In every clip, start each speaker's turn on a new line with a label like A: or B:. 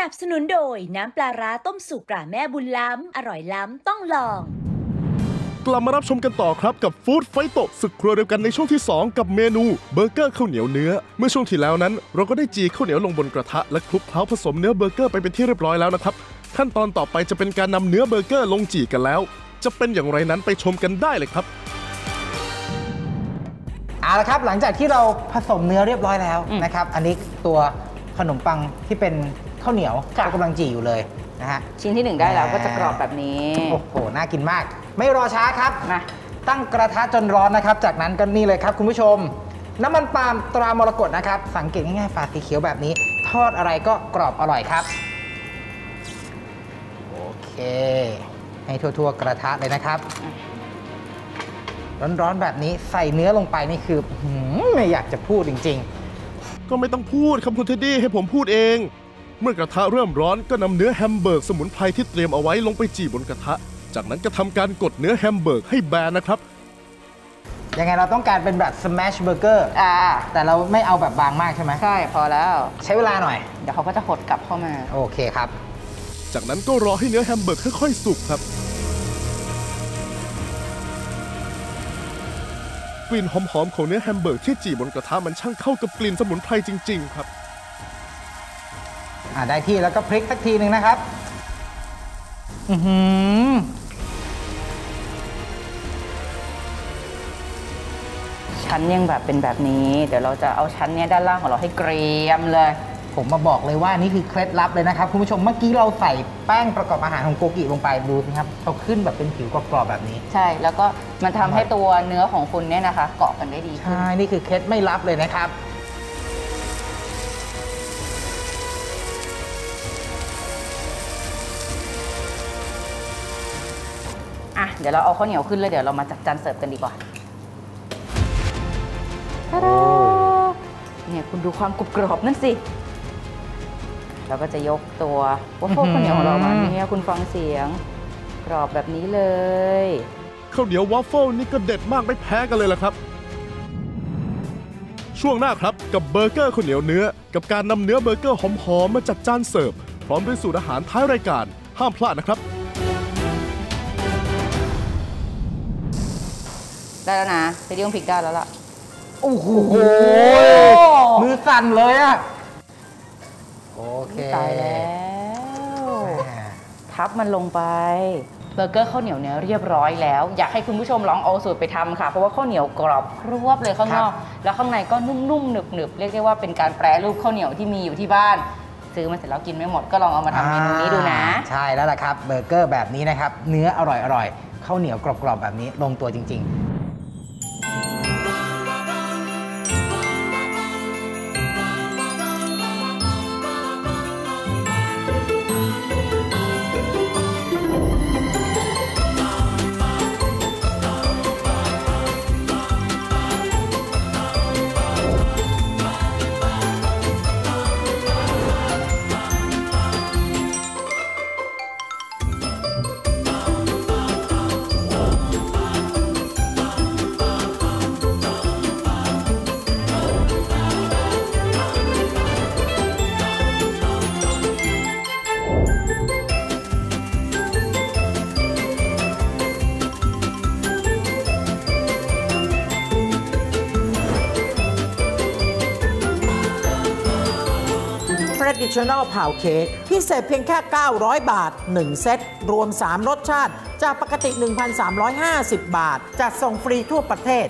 A: สนับสนุนโดยน้ำปลาร้าต้มสุกตราแม่บุญล้ำ อร่อยล้ำต้องลอง
B: กลับมารับชมกันต่อครับกับ Food Fighto ศึกครัวเดียวกันในช่วงที่ 2 กับเมนูเบอร์เกอร์ข้าวเหนียวเนื้อ เมื่อช่วงที่แล้วนั้น เราก็ได้จี่ข้าวเหนียวลงบนกระทะและคลุกเคล้าผสมเนื้อเบอร์เกอร์ไปเป็นที่เรียบร้อยแล้วนะครับ ขั้นตอนต่อไปจะเป็นการนำเนื้อเบอร์เกอร์ลงจี่กันแล้ว จะเป็นอย่างไรนั้นไปชมกันได้เลยครับ
C: เอาละครับหลังจากที่เราผสมเนื้อเรียบร้อยแล้ว
D: อืม
C: นะครับ อันนี้ตัวขนมปังที่เป็น ข้าวเหนียว
D: ค่ะ
C: ก็กำลังจี่อยู่เลยนะฮะ
D: ชิ้นที่หนึ่งได้แล้ว
C: อ่า
D: ก็จะกรอบแบบนี้
C: โอ้โห น่ากินมาก ไม่รอช้าครับ
D: มา
C: ตั้งกระทะจนร้อนนะครับ จากนั้นก็นี่เลยครับคุณผู้ชม น้ำมันปาล์มตรามรกตนะครับ สังเกตง่ายๆฝาสีเขียวแบบนี้ ทอดอะไรก็กรอบอร่อยครับ โอเค ให้ทั่วๆ กระทะเลยนะครับ ร้อนๆแบบนี้ใส่เนื้อลงไปนี่คืออื้อหือไม่อยากจะพูดจริง ๆ
B: ก็ไม่ต้องพูดครับคุณเท็ดดี้ให้ผมพูดเอง เมื่อกระทะเริ่มร้อนก็นำเนื้อแฮมเบอร์กสมุนไพรที่เตรียมเอาไว้ลงไปจี่บนกระทะ จากนั้นก็ทำการกดเนื้อแฮมเบอร์กให้แบนนะครับ
C: ยังไงเราต้องการเป็นแบบ smash burger
D: อ่า
C: แต่เราไม่เอาแบบบางมากใช่ไหม
D: ใช่พอแล้ว
C: ใช้เวลาหน่อย
D: เดี๋ยวเขาก็จะหดกลับเข้ามา
C: โอเคครับ
B: จากนั้นก็รอให้เนื้อแฮมเบอร์กค่อยๆสุกครับ กลิ่นหอมๆของเนื้อแฮมเบอร์กที่จี่บนกระทะมันช่างเข้ากับกลิ่นสมุนไพรจริง ๆ ครับ
C: อ่าได้ที่แล้วก็พลิกสักทีหนึ่งนะครับ อือหือ
D: ชั้นยังแบบเป็นแบบนี้ เดี๋ยวเราจะเอาชั้นเนี้ยด้านล่างของเราให้เกรียมเลย
C: ผมมาบอกเลยว่านี่คือเคล็ดลับเลยนะครับ คุณผู้ชมเมื่อกี้เราใส่แป้งประกอบอาหารของโกกิลงไปดูสิครับเขาขึ้นแบบเป็นผิวกรอบๆแบบนี้
D: ใช่ แล้วก็มันทำให้ตัวเนื้อของคุณเนี่ยนะคะ เกาะกันได้ดีขึ้น
C: ใช่ นี่คือเคล็ดไม่ลับเลยนะครับ
D: เดี๋ยวเราเอาข้าวเหนียวขึ้นเลยเดี๋ยวเรามาจัดจานเสิร์ฟกันดีกว่าตาดาเนี่ยคุณดูความกรุบกรอบนั่นสิเราก็จะยกตัววาฟเฟิลข้าวเหนียวของเรามาเนี่ยคุณฟังเสียงกรอบแบบนี้เลย
B: ข้าวเหนียววอฟเฟิลนี่ก็เด็ดมากไม่แพ้กันเลยล่ะครับ ช่วงหน้าครับกับเบอร์เกอร์ข้าวเหนียวเนื้อ กับการนำเนื้อเบอร์เกอร์หอมๆมาจัดจานเสิร์ฟ พร้อมด้วยสูตรอาหารท้ายรายการห้ามพลาดนะครับ
D: ได้แล้วนะไปดิ้งพริกได้แล้วล่ะ
C: โอ้โหมือสั่นเลยอะโอเค
D: ตายแล้วทับมันลงไปเบอร์เกอร์ข้าวเหนียวเนี่ยเรียบร้อยแล้ว อยากให้คุณผู้ชมลองเอาสูตรไปทำค่ะ เพราะว่าข้าวเหนียวกรอบครวบเลยข้างนอก แล้วข้างในก็นุ่มๆหนึบๆเรียกได้ว่าเป็นการแปรรูปข้าวเหนียวที่มีอยู่ที่บ้าน ซื้อมาเสร็จแล้วกินไม่หมดก็ลองเอามาทำเมนูนี้ดูนะ
C: อ่าใช่แล้วล่ะครับเบอร์เกอร์แบบนี้นะครับ เนื้ออร่อยอร่อยข้าวเหนียวกรอบๆแบบนี้ลงตัวจริง
E: Traditional Pound Cake พิเศษเพียงแค่ 900 บาท 1 เซต รวม 3 รสชาติ จากปกติ 1,350 บาท จัดส่งฟรีทั่วประเทศ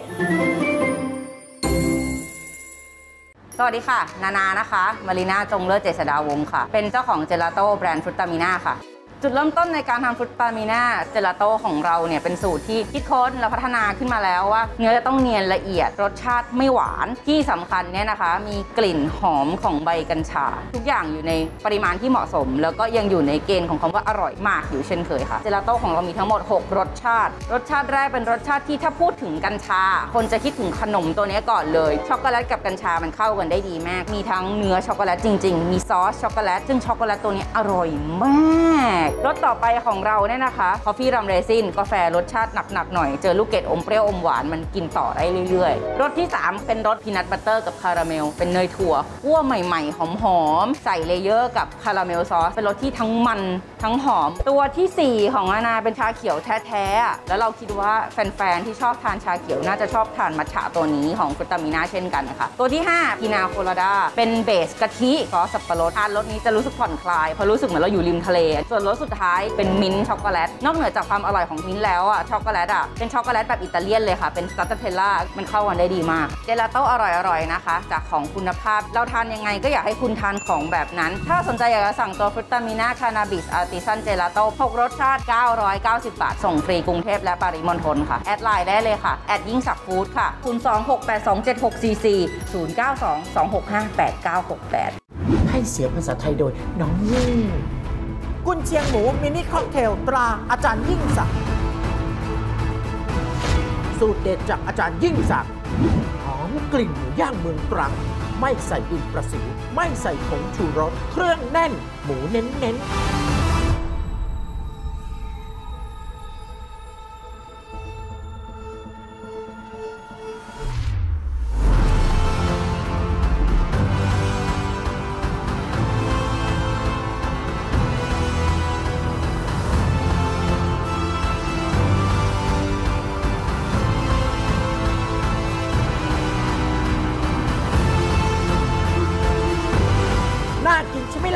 D: สวัสดีค่ะ นานานะคะ มารีนาจงเลิศเจษดาวงศ์ค่ะ เป็นเจ้าของเจลาโต้แบรนด์ฟรุตตามิน่าค่ะ จุดเริ่มต้นในการทำฟรุตตามิน่าเจลาโต้ของเราเนี่ยเป็นสูตรที่คิดค้นและพัฒนาขึ้นมาแล้วว่า เนื้อจะต้องเนียนละเอียดรสชาติไม่หวานที่สำคัญเนี่ยนะคะ มีกลิ่นหอมของใบกัญชา ทุกอย่างอยู่ในปริมาณที่เหมาะสม แล้วก็ยังอยู่ในเกณฑ์ของคำว่าอร่อยมากอยู่เช่นเคยค่ะเจลาโต้ของเรามีทั้งหมด 6 รสชาติ รสชาติแรกเป็นรสชาติที่ถ้าพูดถึงกัญชา คนจะคิดถึงขนมตัวนี้ก่อนเลยช็อกโกแลตกับกัญชามันเข้ากันได้ดีมาก มีทั้งเนื้อช็อกโกแลตจริง ๆ มีซอสช็อกโกแลตซึ่งช็อกโกแลตตัวนี้อร่อยมากรสต่อไปของเราเนี่ยนะคะ Coffee Rum Raisin กาแฟรสชาติหนักๆหน่อย เจอลูกเกดอมเปรี้ยวอมหวานมันกินต่อได้เรื่อยๆ รสที่ 3 เป็นรส peanut butter กับคาราเมล เป็นเนยถั่วคั่วใหม่ๆ หอมๆ ใส่ layer กับคาราเมลซอส เป็นรสที่ทั้งมันทั้งหอม ตัวที่สี่4 ของอาณาเป็นชาเขียวแท้ๆ แล้วเราคิดว่าแฟนๆ ที่ชอบทานชาเขียวน่าจะชอบทานมัทฉะตัวนี้ของฟรุตามิน่าเช่นกันนะคะ ตัวที่5 piña colada เป็น base กะทิซอสสับปะรดทานรสนี้จะรู้สึกผ่อนคลายเพราะรู้สึกเหมือนเราอยู่ริมทะเล ส่วนรสสุดท้ายเป็นมิ้นช็อกโกแลตนอกเหนือจากความอร่อยของมิ้นแล้วอะช็อกโกแลตอะเป็นช็อกโกแลตแบบอิตาเลียนเลยค่ะเป็น stracciatellaมันเข้ากันได้ดีมาก เจลาโต้อร่อยๆนะคะ จากของคุณภาพ เราทานยังไงก็อยากให้คุณทานของแบบนั้น ถ้าสนใจอยากจะสั่งตัวฟรุตตามิน่า cannabis artisan gelato 6รสชาติ 990 บาท ส่งฟรีกรุงเทพและปริมณฑลค่ะ add ไลน์ได้เลยค่ะ add ยิ่งศักดิ์ฟู้ดค่ะ0 2 6 8 2 7 6 4 4 0 9 2 2 6 5 8 9 6 8
E: ให้เสียงภาษาไทยโดยน้องยิ่ง กุนเชียงหมูมินิค็อกเทลตราอาจารย์ยิ่งศักดิ์สูตรเด็ดจากอาจารย์ยิ่งศักดิ์หอมกลิ่นหมูย่างเมืองตรัง ไม่ใส่ดินประสิว ไม่ใส่ผงชูรส เครื่องแน่น หมูเน้นเน้น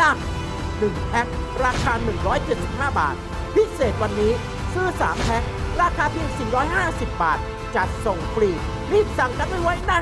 E: ล่ะ 1 แพ็คราคา 175 บาท พิเศษวันนี้ซื้อ 3 แพ็คราคาเพียง 450 บาท จัดส่งฟรี รีบสั่งกันไว้ไว้นะ